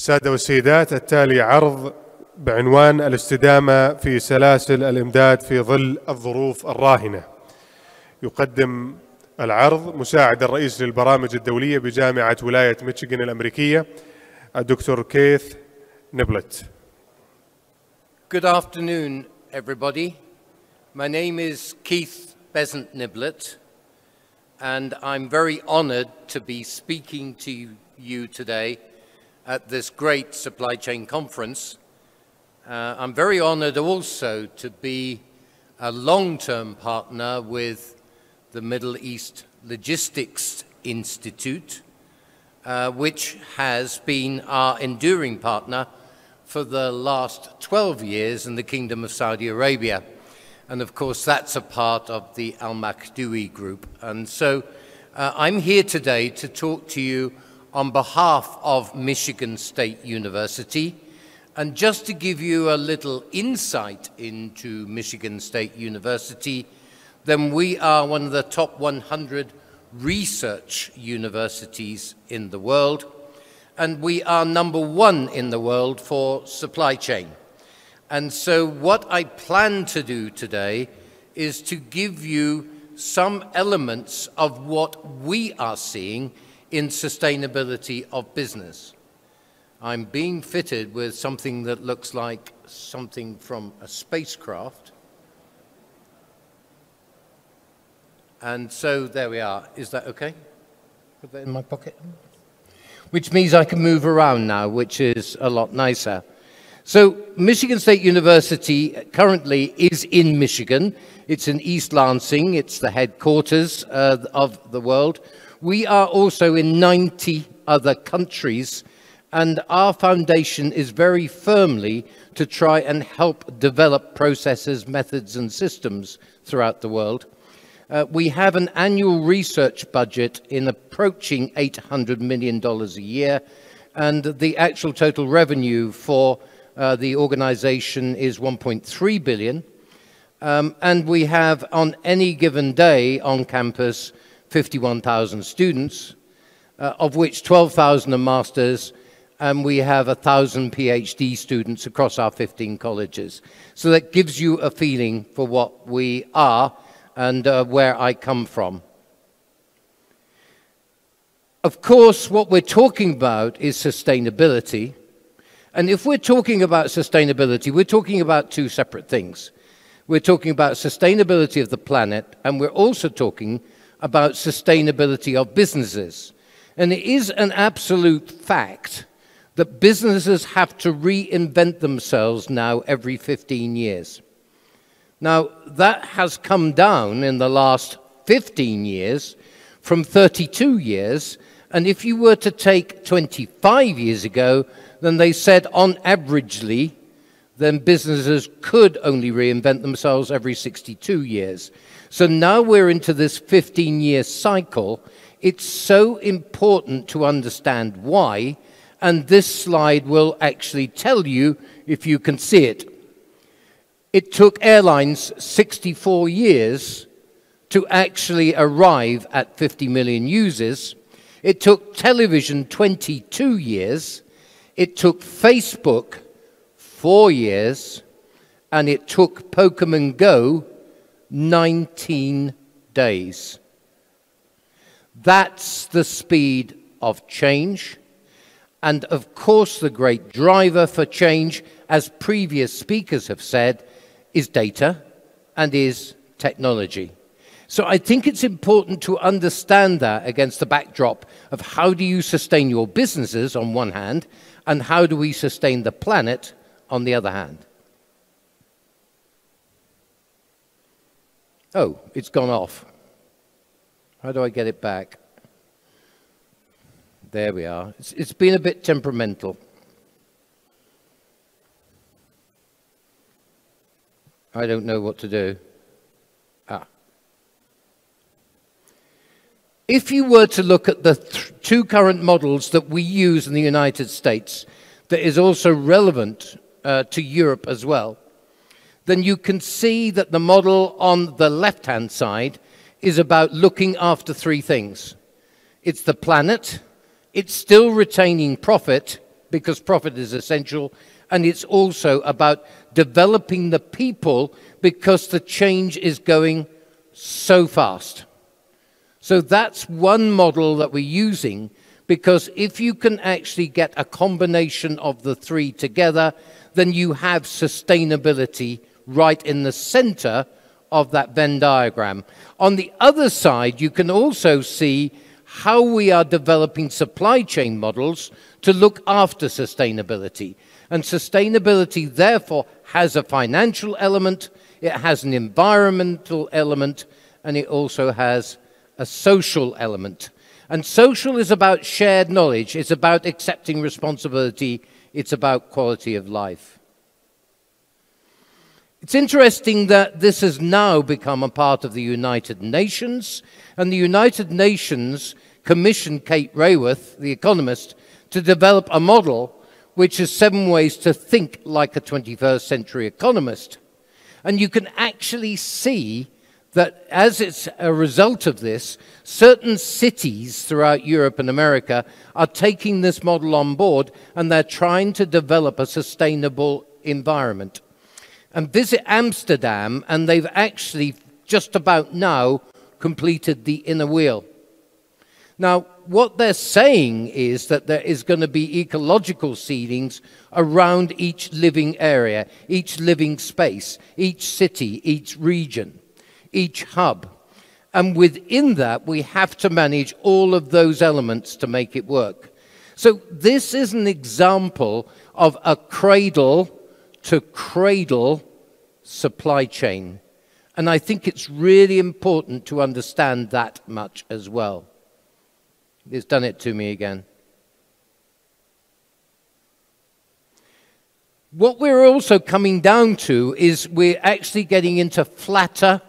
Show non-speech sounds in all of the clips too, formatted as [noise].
السادة والسيدات التالي عرض بعنوان الاستدامة في سلاسل الإمداد في ظل الظروف الراهنة يقدم العرض مساعد الرئيس للبرامج الدولية بجامعة ولاية ميشيغان الأمريكية الدكتور كيث نبلت Good afternoon, everybody. My name is Keith Besant Niblet, and I'm very honored to be speaking to you today at this great supply chain conference. Uh, I'm very honored also to be a long-term partner with the Middle East Logistics Institute, uh, which has been our enduring partner for the last 12 years in the Kingdom of Saudi Arabia. And of course, that's a part of the Al Makdoui group. And so uh, I'm here today to talk to you on behalf of Michigan State University. And just to give you a little insight into Michigan State University, then we are one of the top 100 research universities in the world and we are number one in the world for supply chain. And so what I plan to do today is to give you some elements of what we are seeing in sustainability of business. I'm being fitted with something that looks like something from a spacecraft. And so there we are. Is that okay? Put that in my pocket which means I can move around now, which is a lot nicer. So Michigan State University currently is in Michigan. It's in East Lansing. It's the headquarters uh, of the world. We are also in 90 other countries, and our foundation is very firmly to try and help develop processes, methods, and systems throughout the world. Uh, we have an annual research budget in approaching $800 million a year, and the actual total revenue for uh, the organization is 1.3 billion. Um, and we have on any given day on campus 51,000 students, uh, of which 12,000 are masters, and we have 1,000 PhD students across our 15 colleges. So that gives you a feeling for what we are and uh, where I come from. Of course, what we're talking about is sustainability. And if we're talking about sustainability, we're talking about two separate things. We're talking about sustainability of the planet, and we're also talking about sustainability of businesses. And it is an absolute fact that businesses have to reinvent themselves now every 15 years. Now, that has come down in the last 15 years from 32 years. And if you were to take 25 years ago, then they said on averagely, then businesses could only reinvent themselves every 62 years. So now we're into this 15 year cycle. It's so important to understand why. And this slide will actually tell you if you can see it. It took airlines 64 years to actually arrive at 50 million users. It took television 22 years. It took Facebook four years. And it took Pokemon Go 19 days. That's the speed of change. And of course, the great driver for change, as previous speakers have said, is data and is technology. So I think it's important to understand that against the backdrop of how do you sustain your businesses on one hand, and how do we sustain the planet on the other hand. Oh, it's gone off. How do I get it back? There we are. it's, it's been a bit temperamental. I don't know what to do. Ah. If you were to look at the th two current models that we use in the United States, that is also relevant uh, to Europe as well, then you can see that the model on the left-hand side is about looking after three things. It's the planet, it's still retaining profit, because profit is essential. And it's also about developing the people because the change is going so fast. So that's one model that we're using because if you can actually get a combination of the three together, then you have sustainability right in the center of that Venn diagram. On the other side, you can also see how we are developing supply chain models to look after sustainability. And sustainability, therefore, has a financial element, it has an environmental element, and it also has a social element. And social is about shared knowledge, it's about accepting responsibility, it's about quality of life. It's interesting that this has now become a part of the United Nations, and the United Nations commissioned Kate Raworth, the economist, to develop a model which has seven ways to think like a 21st century economist. And you can actually see that as it's a result of this, certain cities throughout Europe and America are taking this model on board and they're trying to develop a sustainable environment. And visit Amsterdam, and they've actually just about now completed the inner wheel. Now, what they're saying is that there is going to be ecological ceilings around each living area, each living space, each city, each region each hub. And within that, we have to manage all of those elements to make it work. So this is an example of a cradle to cradle supply chain. And I think it's really important to understand that much as well. It's done it to me again. What we're also coming down to is we're actually getting into flatter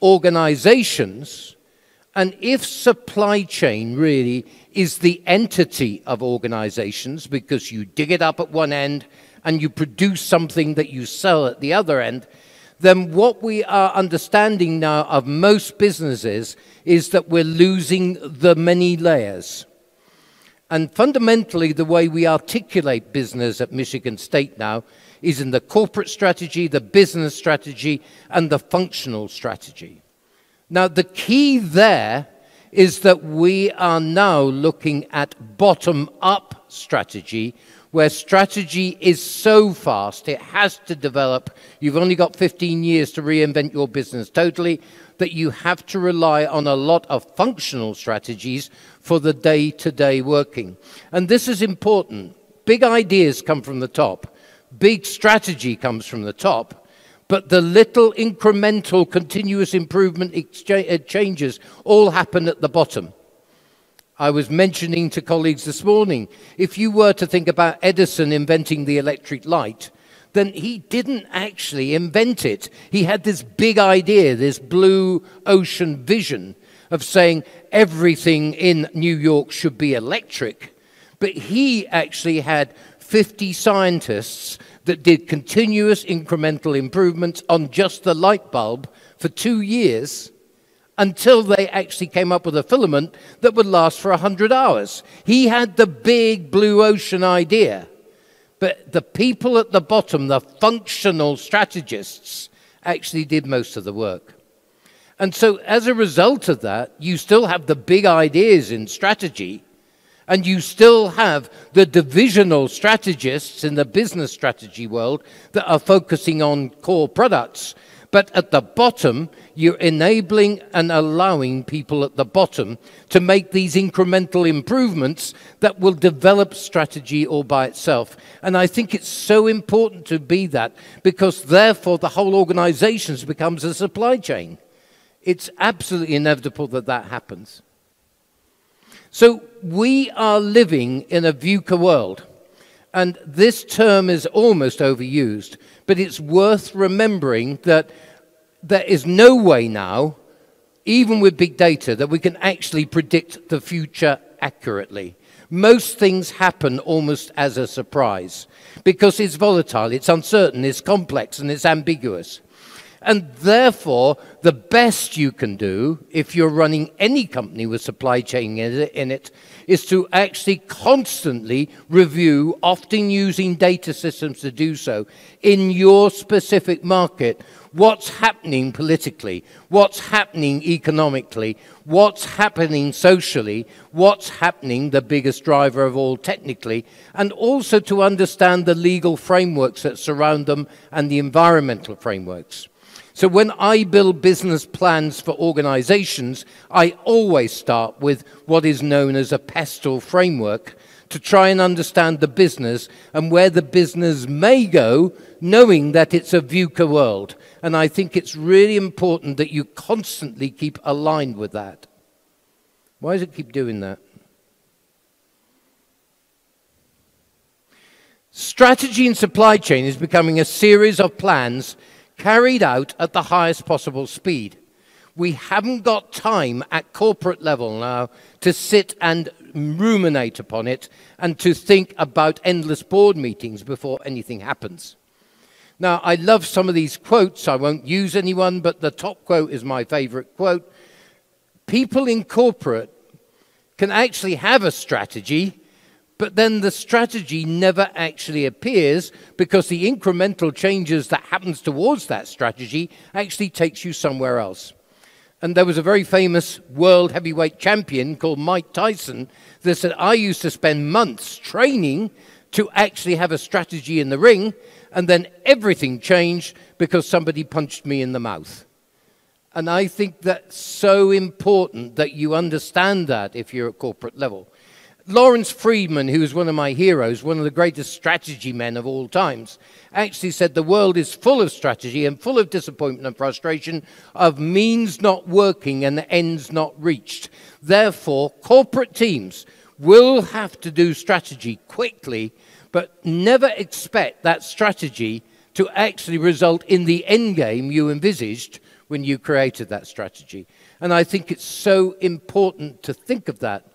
organizations, and if supply chain really is the entity of organizations because you dig it up at one end and you produce something that you sell at the other end, then what we are understanding now of most businesses is that we're losing the many layers. And fundamentally, the way we articulate business at Michigan State now is in the corporate strategy, the business strategy, and the functional strategy. Now, the key there is that we are now looking at bottom up strategy, where strategy is so fast, it has to develop. You've only got 15 years to reinvent your business totally, that you have to rely on a lot of functional strategies for the day to day working. And this is important. Big ideas come from the top big strategy comes from the top, but the little incremental continuous improvement uh, changes all happen at the bottom. I was mentioning to colleagues this morning, if you were to think about Edison inventing the electric light, then he didn't actually invent it. He had this big idea, this blue ocean vision of saying everything in New York should be electric. But he actually had 50 scientists that did continuous incremental improvements on just the light bulb for two years until they actually came up with a filament that would last for 100 hours. He had the big blue ocean idea. But the people at the bottom, the functional strategists, actually did most of the work. And so, as a result of that, you still have the big ideas in strategy, and you still have the divisional strategists in the business strategy world that are focusing on core products. But at the bottom, you're enabling and allowing people at the bottom to make these incremental improvements that will develop strategy all by itself. And I think it's so important to be that because therefore the whole organization becomes a supply chain. It's absolutely inevitable that that happens. So we are living in a VUCA world. And this term is almost overused, but it's worth remembering that there is no way now, even with big data, that we can actually predict the future accurately. Most things happen almost as a surprise because it's volatile, it's uncertain, it's complex, and it's ambiguous. And therefore, the best you can do if you're running any company with supply chain in it is to actually constantly review, often using data systems to do so, in your specific market, what's happening politically, what's happening economically, what's happening socially, what's happening, the biggest driver of all technically, and also to understand the legal frameworks that surround them and the environmental frameworks. So when I build business plans for organizations, I always start with what is known as a PESTEL framework to try and understand the business and where the business may go, knowing that it's a VUCA world. And I think it's really important that you constantly keep aligned with that. Why does it keep doing that? Strategy and supply chain is becoming a series of plans carried out at the highest possible speed. We haven't got time at corporate level now to sit and ruminate upon it and to think about endless board meetings before anything happens. Now, I love some of these quotes. I won't use anyone, but the top quote is my favorite quote. People in corporate can actually have a strategy but then the strategy never actually appears because the incremental changes that happens towards that strategy actually takes you somewhere else. And there was a very famous world heavyweight champion called Mike Tyson that said, I used to spend months training to actually have a strategy in the ring, and then everything changed because somebody punched me in the mouth. And I think that's so important that you understand that if you're at corporate level. Lawrence Freedman, who was one of my heroes, one of the greatest strategy men of all times, actually said the world is full of strategy and full of disappointment and frustration, of means not working and the ends not reached. Therefore, corporate teams will have to do strategy quickly, but never expect that strategy to actually result in the end game you envisaged when you created that strategy. And I think it's so important to think of that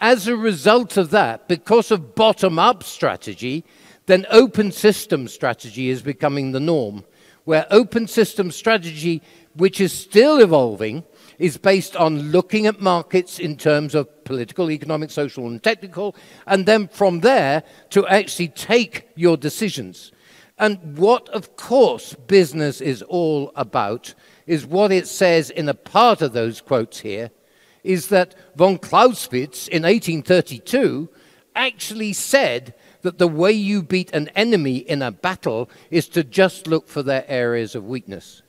as a result of that, because of bottom up strategy, then open system strategy is becoming the norm, where open system strategy, which is still evolving, is based on looking at markets in terms of political, economic, social, and technical, and then from there to actually take your decisions. And what, of course, business is all about is what it says in a part of those quotes here is that von Clausewitz in 1832 actually said that the way you beat an enemy in a battle is to just look for their areas of weakness.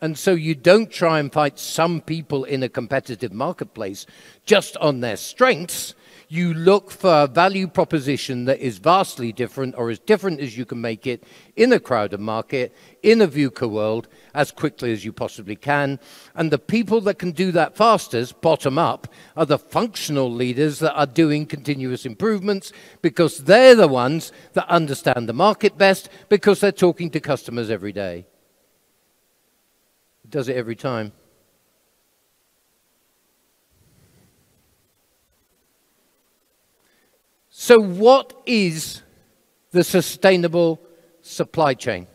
And so you don't try and fight some people in a competitive marketplace just on their strengths you look for a value proposition that is vastly different or as different as you can make it in a crowded market, in a VUCA world, as quickly as you possibly can. And the people that can do that fastest, bottom up, are the functional leaders that are doing continuous improvements because they're the ones that understand the market best because they're talking to customers every day. It does it every time. So, what is the sustainable supply chain?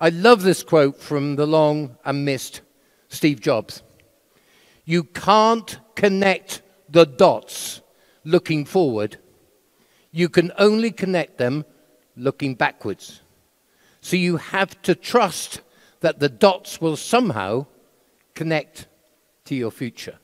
I love this quote from the long and missed Steve Jobs. You can't connect the dots looking forward, you can only connect them looking backwards. So, you have to trust that the dots will somehow connect to your future.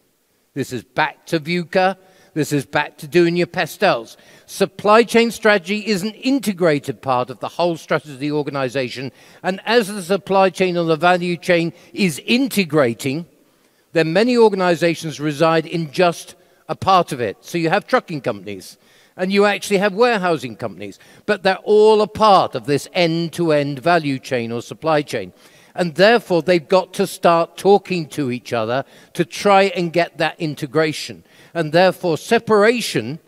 This is back to VUCA this is back to doing your PESTELs. Supply chain strategy is an integrated part of the whole strategy of the organization. And as the supply chain or the value chain is integrating, then many organizations reside in just a part of it. So you have trucking companies and you actually have warehousing companies, but they're all a part of this end to end value chain or supply chain. And therefore, they've got to start talking to each other to try and get that integration and therefore separation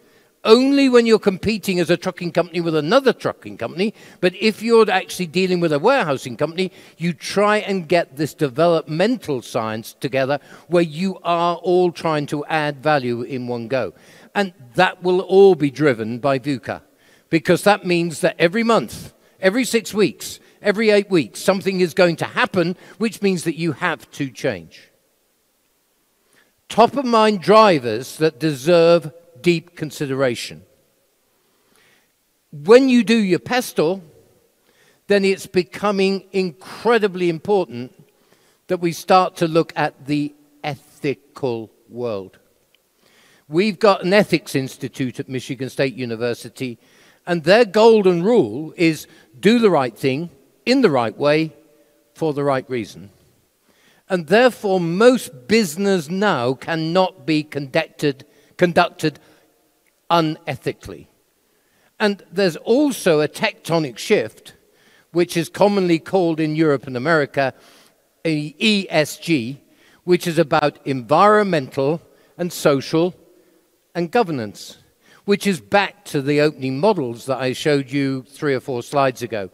only when you're competing as a trucking company with another trucking company. But if you're actually dealing with a warehousing company, you try and get this developmental science together where you are all trying to add value in one go. And that will all be driven by VUCA because that means that every month, every six weeks, Every eight weeks, something is going to happen, which means that you have to change. Top of mind drivers that deserve deep consideration. When you do your PESTEL, then it's becoming incredibly important that we start to look at the ethical world. We've got an ethics institute at Michigan State University, and their golden rule is do the right thing in the right way for the right reason. And therefore, most business now cannot be conducted, conducted unethically. And there's also a tectonic shift, which is commonly called in Europe and America ESG, which is about environmental and social and governance, which is back to the opening models that I showed you three or four slides ago.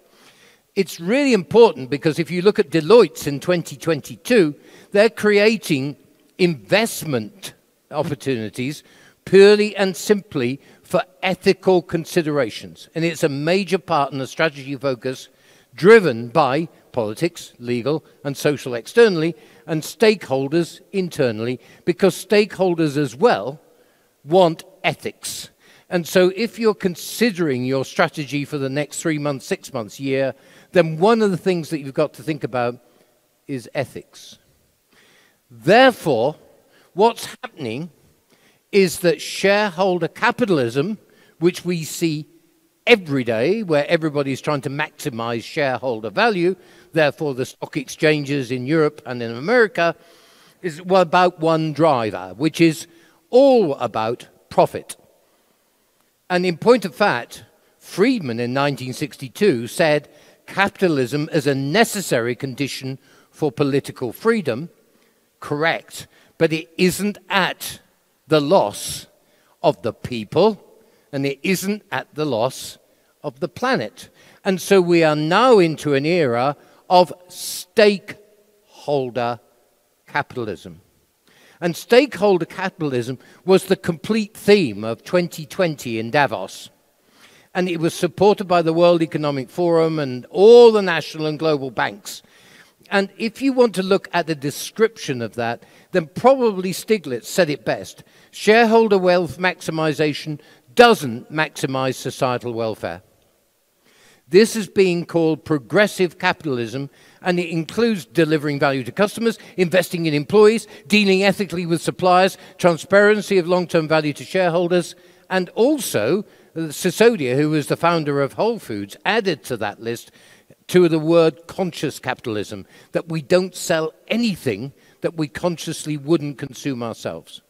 It's really important because if you look at Deloitte's in 2022, they're creating investment opportunities purely and simply for ethical considerations. And it's a major part in the strategy focus driven by politics, legal, and social externally, and stakeholders internally, because stakeholders as well want ethics. And so, if you're considering your strategy for the next three months, six months, year, then one of the things that you've got to think about is ethics. Therefore, what's happening is that shareholder capitalism, which we see every day, where everybody's trying to maximize shareholder value, therefore, the stock exchanges in Europe and in America, is about one driver, which is all about profit. And in point of fact, Friedman in 1962 said capitalism is a necessary condition for political freedom. Correct. But it isn't at the loss of the people, and it isn't at the loss of the planet. And so we are now into an era of stakeholder capitalism. And stakeholder capitalism was the complete theme of 2020 in Davos. And it was supported by the World Economic Forum and all the national and global banks. And if you want to look at the description of that, then probably Stiglitz said it best. Shareholder wealth maximization doesn't maximize societal welfare. This is being called progressive capitalism, and it includes delivering value to customers, investing in employees, dealing ethically with suppliers, transparency of long term value to shareholders, and also Sisodia, who was the founder of Whole Foods, added to that list to the word conscious capitalism that we don't sell anything that we consciously wouldn't consume ourselves.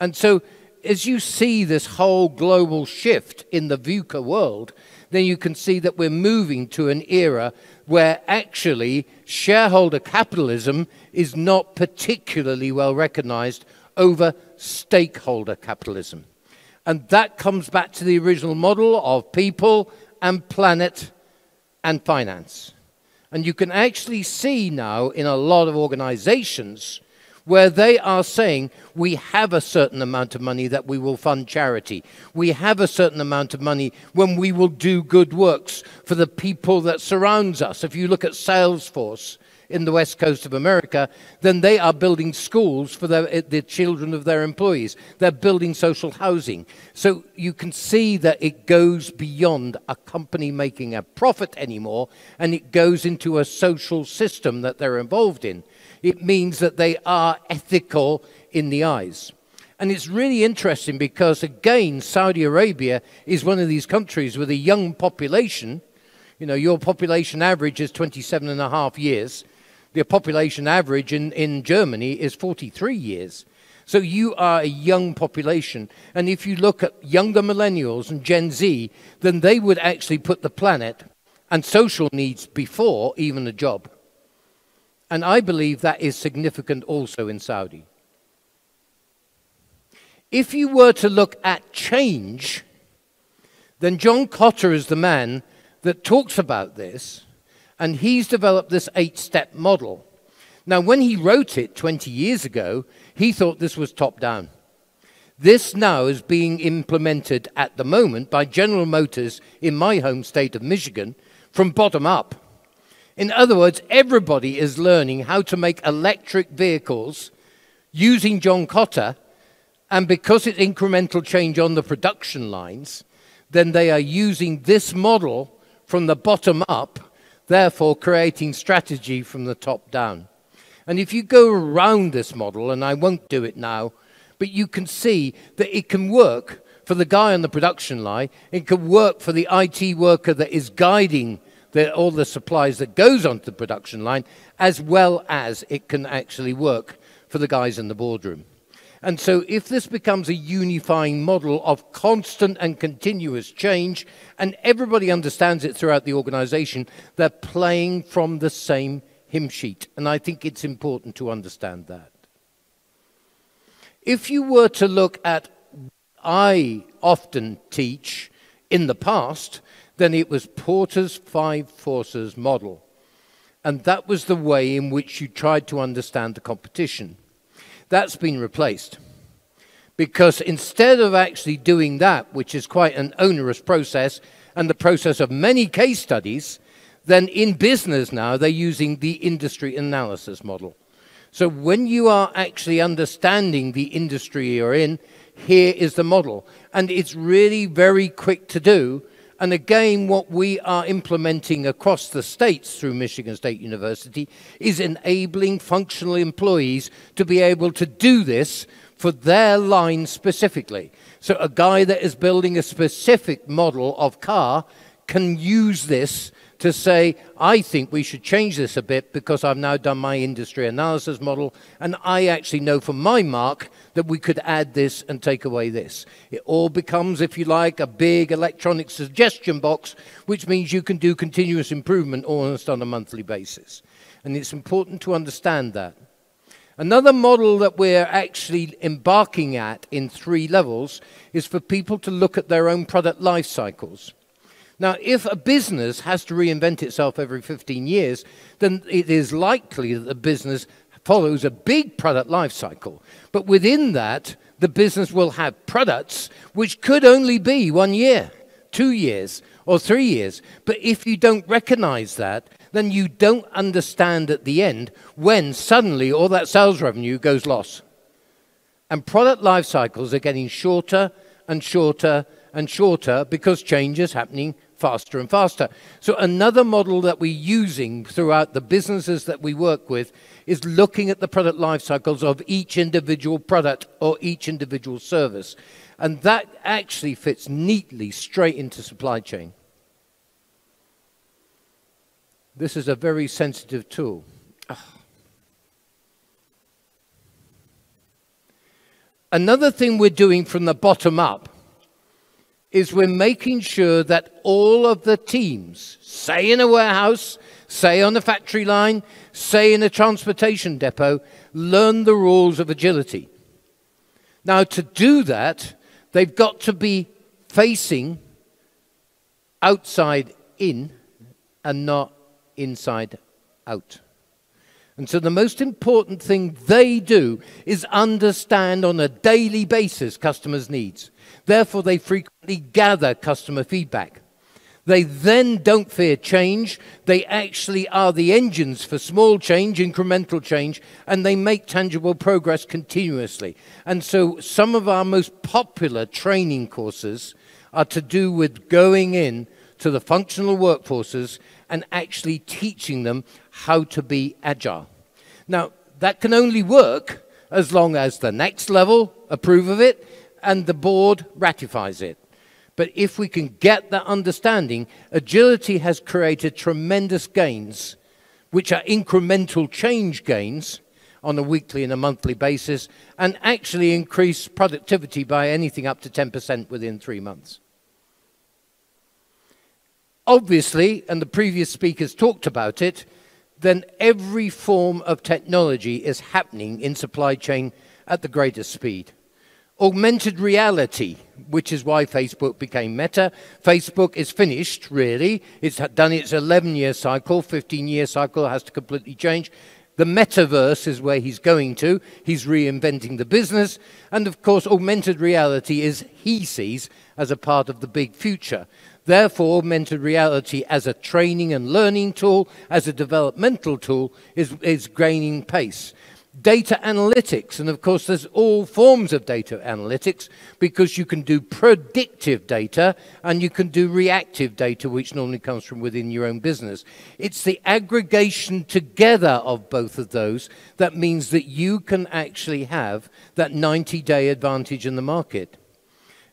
And so, as you see this whole global shift in the VUCA world, then you can see that we're moving to an era where actually shareholder capitalism is not particularly well recognized over stakeholder capitalism. And that comes back to the original model of people and planet and finance. And you can actually see now in a lot of organizations where they are saying we have a certain amount of money that we will fund charity. We have a certain amount of money when we will do good works for the people that surrounds us. If you look at Salesforce in the west coast of America, then they are building schools for their, eh, the children of their employees. They're building social housing. So you can see that it goes beyond a company making a profit anymore, and it goes into a social system that they're involved in it means that they are ethical in the eyes. And it's really interesting because, again, Saudi Arabia is one of these countries with a young population. You know, your population average is 27 and a half years. The population average in, in Germany is 43 years. So you are a young population. And if you look at younger millennials and Gen Z, then they would actually put the planet and social needs before even a job. And I believe that is significant also in Saudi. If you were to look at change, then John Kotter is the man that talks about this, and he's developed this eight step model. Now, when he wrote it 20 years ago, he thought this was top down. This now is being implemented at the moment by General Motors in my home state of Michigan from bottom up. In other words, everybody is learning how to make electric vehicles using John Kotter, and because it's incremental change on the production lines, then they are using this model from the bottom up, therefore creating strategy from the top down. And if you go around this model, and I won't do it now, but you can see that it can work for the guy on the production line, it can work for the IT worker that is guiding the, all the supplies that goes onto the production line, as well as it can actually work for the guys in the boardroom. And so, if this becomes a unifying model of constant and continuous change, and everybody understands it throughout the organization, they're playing from the same hymn sheet. And I think it's important to understand that. If you were to look at, I often teach in the past, then it was Porter's five forces model. And that was the way in which you tried to understand the competition. That's been replaced. Because instead of actually doing that, which is quite an onerous process and the process of many case studies, then in business now they're using the industry analysis model. So when you are actually understanding the industry you're in, here is the model. And it's really very quick to do and again, what we are implementing across the states through Michigan State University is enabling functional employees to be able to do this for their line specifically. So a guy that is building a specific model of car can use this to say, I think we should change this a bit because I've now done my industry analysis model, and I actually know from my mark that we could add this and take away this. It all becomes, if you like, a big electronic suggestion box, which means you can do continuous improvement almost on a monthly basis. And it's important to understand that. Another model that we're actually embarking at in three levels is for people to look at their own product life cycles. Now, if a business has to reinvent itself every 15 years, then it is likely that the business follows a big product life cycle. But within that, the business will have products which could only be one year, two years, or three years. But if you don't recognize that, then you don't understand at the end when suddenly all that sales revenue goes lost. And product life cycles are getting shorter and shorter and shorter because change is happening faster and faster. So, another model that we're using throughout the businesses that we work with is looking at the product life cycles of each individual product or each individual service. And that actually fits neatly straight into supply chain. This is a very sensitive tool. Another thing we're doing from the bottom up is we're making sure that all of the teams, say in a warehouse, say on the factory line, say in a transportation depot, learn the rules of agility. Now, to do that, they've got to be facing outside in and not inside out. And so the most important thing they do is understand on a daily basis customers' needs. Therefore, they frequently gather customer feedback. They then don't fear change. They actually are the engines for small change, incremental change, and they make tangible progress continuously. And so some of our most popular training courses are to do with going in to the functional workforces and actually teaching them how to be agile. Now, that can only work as long as the next level approve of it and the board ratifies it. But if we can get that understanding, agility has created tremendous gains, which are incremental change gains on a weekly and a monthly basis, and actually increase productivity by anything up to 10% within three months. Obviously, and the previous speakers talked about it, then every form of technology is happening in supply chain at the greatest speed augmented reality, which is why Facebook became Meta. Facebook is finished, really. It's done its 11 year cycle, 15 year cycle has to completely change. The metaverse is where he's going to. He's reinventing the business. And of course, augmented reality is, he sees, as a part of the big future. Therefore, augmented reality as a training and learning tool, as a developmental tool, is, is gaining pace data analytics. And of course, there's all forms of data analytics because you can do predictive data and you can do reactive data, which normally comes from within your own business. It's the aggregation together of both of those that means that you can actually have that 90 day advantage in the market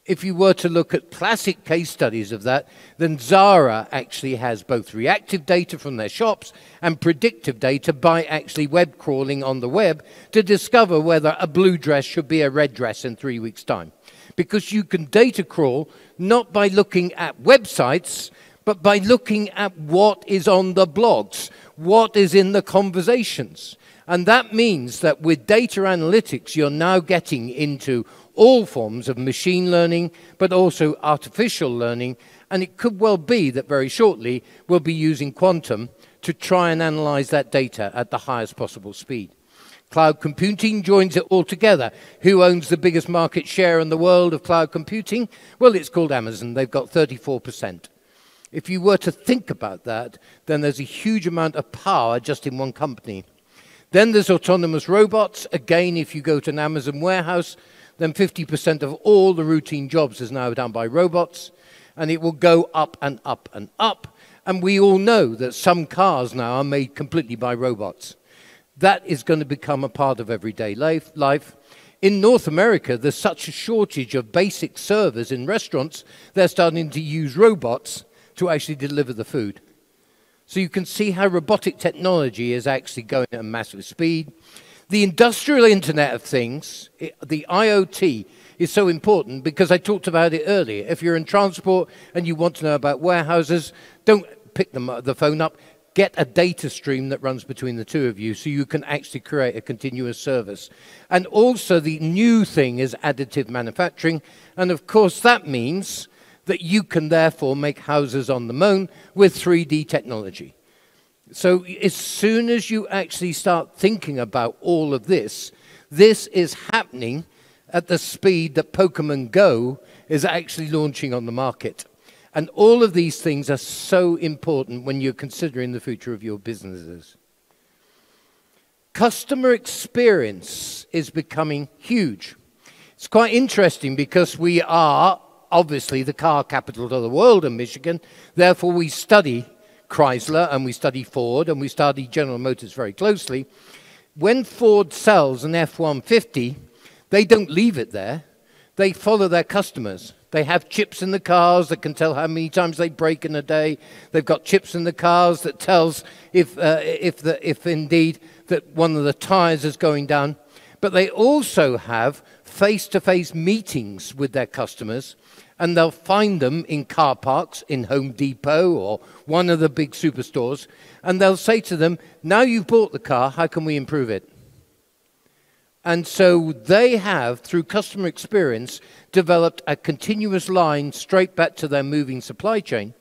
if you were to look at classic case studies of that, then Zara actually has both reactive data from their shops and predictive data by actually web crawling on the web to discover whether a blue dress should be a red dress in three weeks' time. Because you can data crawl not by looking at websites, but by looking at what is on the blogs, what is in the conversations. And that means that with data analytics, you're now getting into all forms of machine learning, but also artificial learning. And it could well be that very shortly we'll be using quantum to try and analyze that data at the highest possible speed. Cloud computing joins it all together. Who owns the biggest market share in the world of cloud computing? Well, it's called Amazon. They've got 34%. If you were to think about that, then there's a huge amount of power just in one company. Then there's autonomous robots. Again, if you go to an Amazon warehouse, then 50% of all the routine jobs is now done by robots, and it will go up and up and up. And we all know that some cars now are made completely by robots. That is going to become a part of everyday life. In North America, there's such a shortage of basic servers in restaurants, they're starting to use robots to actually deliver the food. So you can see how robotic technology is actually going at a massive speed. The industrial Internet of Things, the IoT, is so important because I talked about it earlier. If you're in transport and you want to know about warehouses, don't pick them, the phone up. Get a data stream that runs between the two of you so you can actually create a continuous service. And also, the new thing is additive manufacturing. And of course, that means that you can therefore make houses on the moon with 3D technology. So as soon as you actually start thinking about all of this, this is happening at the speed that Pokemon Go is actually launching on the market. And all of these things are so important when you're considering the future of your businesses. Customer experience is becoming huge. It's quite interesting because we are obviously the car capital of the world in Michigan. Therefore, we study Chrysler and we study Ford and we study General Motors very closely. When Ford sells an F 150, they don't leave it there, they follow their customers. They have chips in the cars that can tell how many times they break in a day. They've got chips in the cars that tells if, uh, if, the, if indeed that one of the tires is going down. But they also have face-to-face -face meetings with their customers and they'll find them in car parks in Home Depot or one of the big superstores, and they'll say to them, Now you've bought the car, how can we improve it? And so they have, through customer experience, developed a continuous line straight back to their moving supply chain.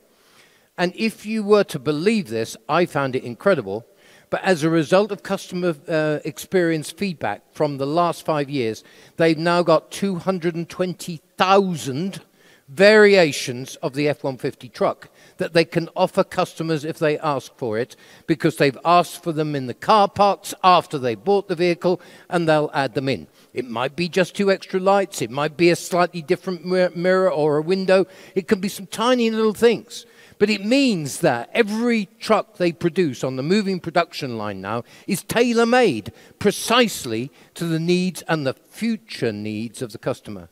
And if you were to believe this, I found it incredible. But as a result of customer uh, experience feedback from the last five years, they've now got 220,000 variations of the F-150 truck that they can offer customers if they ask for it because they've asked for them in the car parks after they bought the vehicle and they'll add them in. It might be just two extra lights, it might be a slightly different mirror or a window, it can be some tiny little things. But it means that every truck they produce on the moving production line now is tailor made precisely to the needs and the future needs of the customer.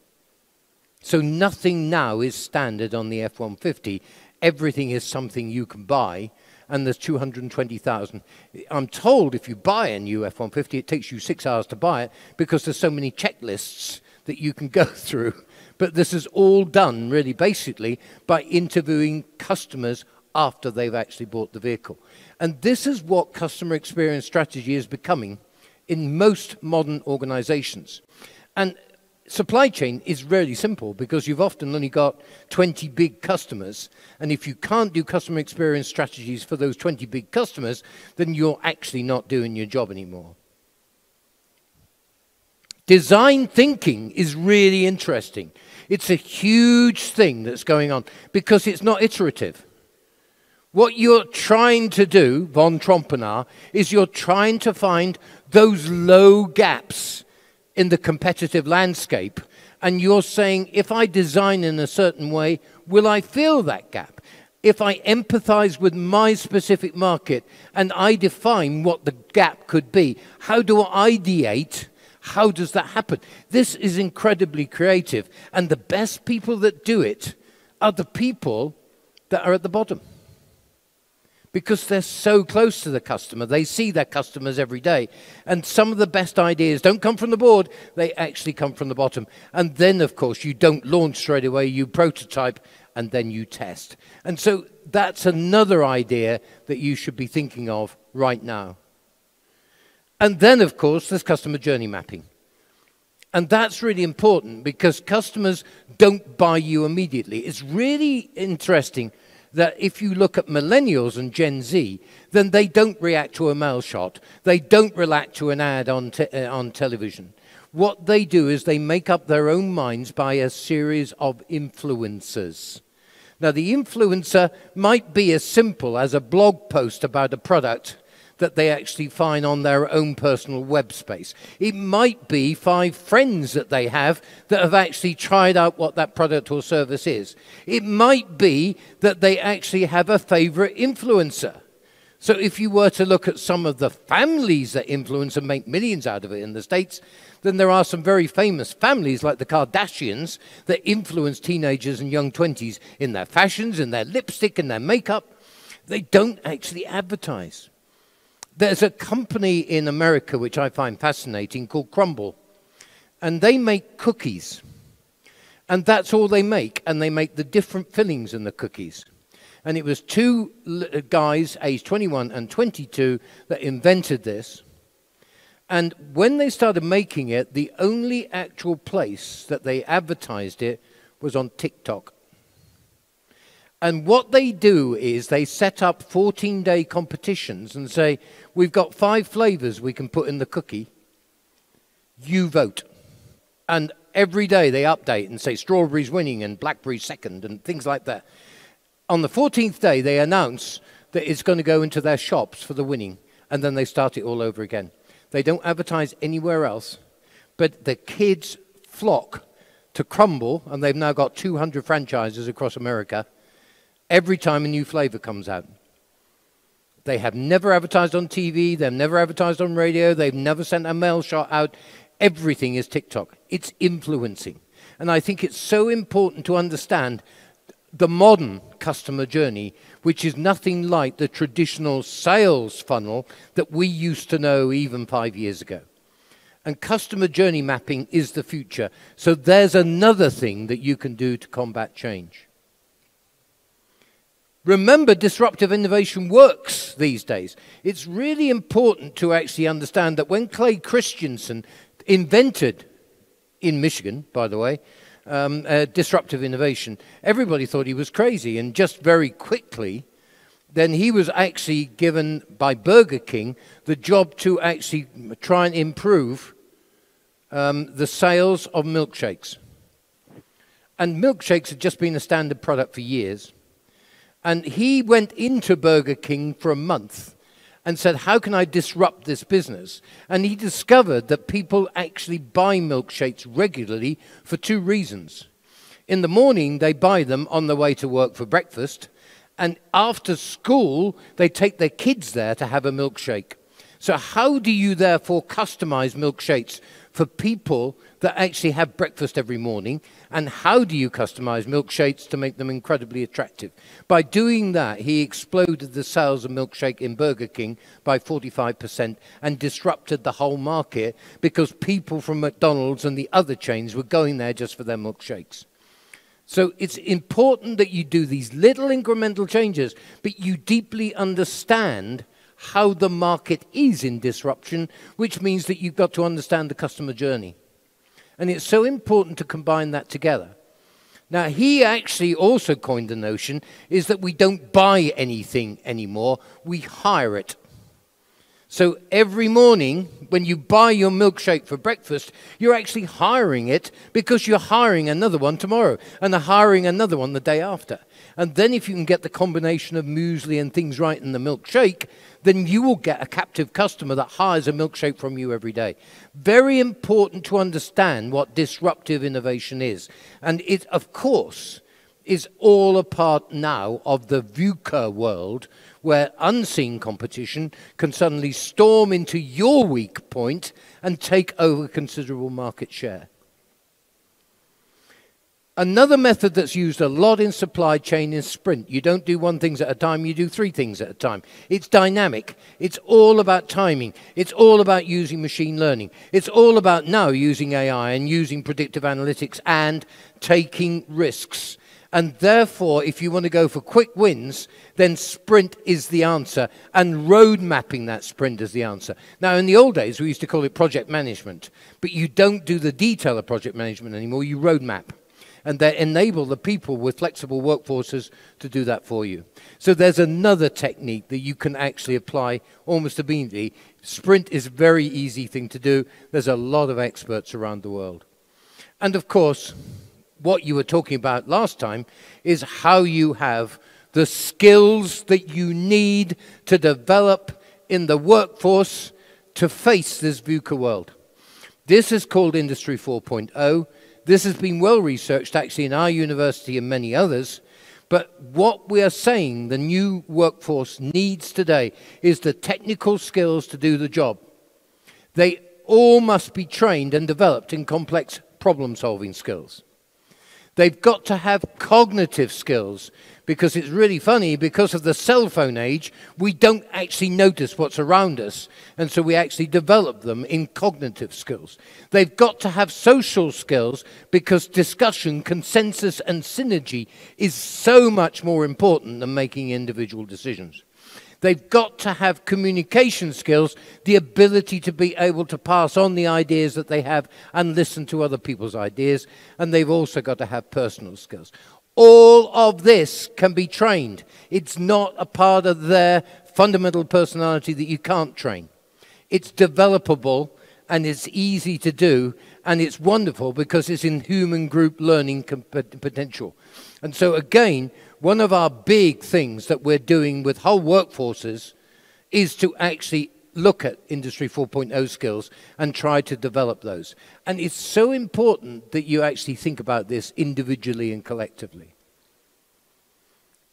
So nothing now is standard on the F-150. Everything is something you can buy, and there's 220,000. I'm told if you buy a new F-150, it takes you six hours to buy it because there's so many checklists that you can [laughs] go through. But this is all done, really, basically, by interviewing customers after they've actually bought the vehicle. And this is what customer experience strategy is becoming in most modern organizations. And supply chain is really simple because you've often only got 20 big customers. And if you can't do customer experience strategies for those 20 big customers, then you're actually not doing your job anymore. Design thinking is really interesting. It's a huge thing that's going on because it's not iterative. What you're trying to do, von Trompenaar, is you're trying to find those low gaps in the competitive landscape. And you're saying, if I design in a certain way, will I fill that gap? If I empathize with my specific market and I define what the gap could be, how do I ideate how does that happen? This is incredibly creative. And the best people that do it are the people that are at the bottom. Because they're so close to the customer, they see their customers every day. And some of the best ideas don't come from the board, they actually come from the bottom. And then, of course, you don't launch straight away, you prototype and then you test. And so that's another idea that you should be thinking of right now. And then, of course, there's customer journey mapping. And that's really important because customers don't buy you immediately. It's really interesting that if you look at millennials and Gen Z, then they don't react to a mail shot. They don't react to an ad on, te uh, on television. What they do is they make up their own minds by a series of influencers. Now, the influencer might be as simple as a blog post about a product that they actually find on their own personal web space. It might be five friends that they have that have actually tried out what that product or service is. It might be that they actually have a favorite influencer. So if you were to look at some of the families that influence and make millions out of it in the States, then there are some very famous families like the Kardashians that influence teenagers and young 20s in their fashions, in their lipstick, and their makeup. They don't actually advertise. There's a company in America which I find fascinating called Crumbl, and they make cookies. And that's all they make, and they make the different fillings in the cookies. And it was two uh, guys, aged 21 and 22, that invented this. And when they started making it, the only actual place that they advertised it was on TikTok. And what they do is they set up 14 day competitions and say, We've got five flavors we can put in the cookie. You vote. And every day they update and say Strawberry's winning and blackberry's second and things like that. On the 14th day, they announce that it's going to go into their shops for the winning. And then they start it all over again. They don't advertise anywhere else. But the kids flock to Crumbl, and they've now got 200 franchises across America every time a new flavor comes out. They have never advertised on TV, they've never advertised on radio, they've never sent a mail shot out. Everything is TikTok. It's influencing. And I think it's so important to understand the modern customer journey, which is nothing like the traditional sales funnel that we used to know even five years ago. And customer journey mapping is the future. So there's another thing that you can do to combat change. Remember, disruptive innovation works these days. It's really important to actually understand that when Clay Christensen invented, in Michigan, by the way, um, uh, disruptive innovation, everybody thought he was crazy. And just very quickly, then he was actually given by Burger King the job to actually try and improve um, the sales of milkshakes. And milkshakes had just been a standard product for years. And he went into Burger King for a month and said, How can I disrupt this business? And he discovered that people actually buy milkshakes regularly for two reasons. In the morning, they buy them on the way to work for breakfast. And after school, they take their kids there to have a milkshake. So, how do you therefore customize milkshakes for people that actually have breakfast every morning? And how do you customize milkshakes to make them incredibly attractive? By doing that, he exploded the sales of milkshake in Burger King by 45% and disrupted the whole market because people from McDonald's and the other chains were going there just for their milkshakes. So it's important that you do these little incremental changes, but you deeply understand how the market is in disruption, which means that you've got to understand the customer journey. And it's so important to combine that together. Now, he actually also coined the notion is that we don't buy anything anymore, we hire it. So every morning, when you buy your milkshake for breakfast, you're actually hiring it because you're hiring another one tomorrow and hiring another one the day after. And then, if you can get the combination of muesli and things right in the milkshake, then you will get a captive customer that hires a milkshake from you every day. Very important to understand what disruptive innovation is. And it, of course, is all a part now of the VUCA world, where unseen competition can suddenly storm into your weak point and take over considerable market share. Another method that's used a lot in supply chain is sprint. You don't do one thing at a time, you do three things at a time. It's dynamic. It's all about timing. It's all about using machine learning. It's all about now using AI and using predictive analytics and taking risks. And therefore, if you want to go for quick wins, then sprint is the answer. And road mapping that sprint is the answer. Now, in the old days, we used to call it project management. But you don't do the detail of project management anymore, you road map. And they enable the people with flexible workforces to do that for you. So there's another technique that you can actually apply almost immediately. Sprint is a very easy thing to do. There's a lot of experts around the world. And of course, what you were talking about last time is how you have the skills that you need to develop in the workforce to face this VUCA world. This is called Industry 4.0. This has been well researched actually in our university and many others. But what we are saying the new workforce needs today is the technical skills to do the job. They all must be trained and developed in complex problem solving skills. They've got to have cognitive skills because it's really funny because of the cell phone age, we don't actually notice what's around us. And so we actually develop them in cognitive skills. They've got to have social skills because discussion, consensus, and synergy is so much more important than making individual decisions. They've got to have communication skills, the ability to be able to pass on the ideas that they have and listen to other people's ideas. And they've also got to have personal skills. All of this can be trained. It's not a part of their fundamental personality that you can't train. It's developable and it's easy to do and it's wonderful because it's in human group learning potential. And so, again, one of our big things that we're doing with whole workforces is to actually look at Industry 4.0 skills and try to develop those. And it's so important that you actually think about this individually and collectively.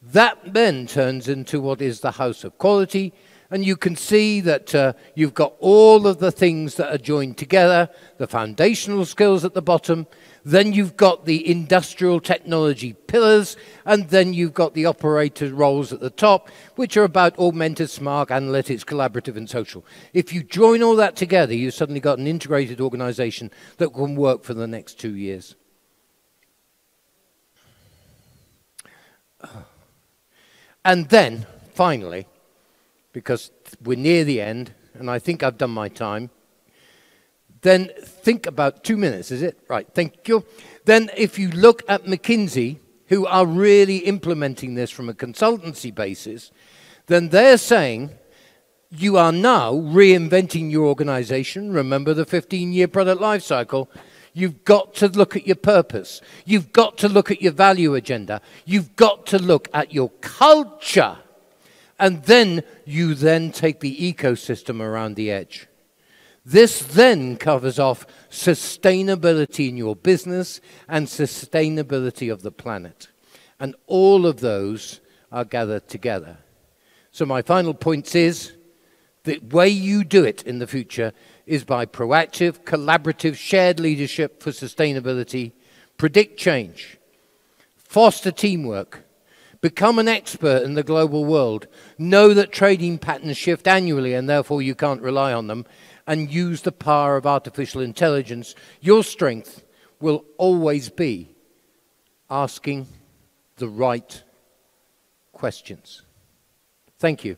That then turns into what is the house of quality, and you can see that uh, you've got all of the things that are joined together, the foundational skills at the bottom, then you've got the industrial technology pillars, and then you've got the operator roles at the top, which are about augmented, smart, analytics, collaborative, and social. If you join all that together, you've suddenly got an integrated organization that can work for the next two years. And then, finally, because we're near the end, and I think I've done my time, then think about two minutes, is it? Right, thank you. Then, if you look at McKinsey, who are really implementing this from a consultancy basis, then they're saying you are now reinventing your organization. Remember the 15 year product life cycle. You've got to look at your purpose. You've got to look at your value agenda. You've got to look at your culture. And then you then take the ecosystem around the edge. This then covers off sustainability in your business and sustainability of the planet. And all of those are gathered together. So, my final point is the way you do it in the future is by proactive, collaborative, shared leadership for sustainability, predict change, foster teamwork, become an expert in the global world, know that trading patterns shift annually and therefore you can't rely on them, and use the power of artificial intelligence, your strength will always be asking the right questions. Thank you.